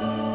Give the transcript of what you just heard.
Lord.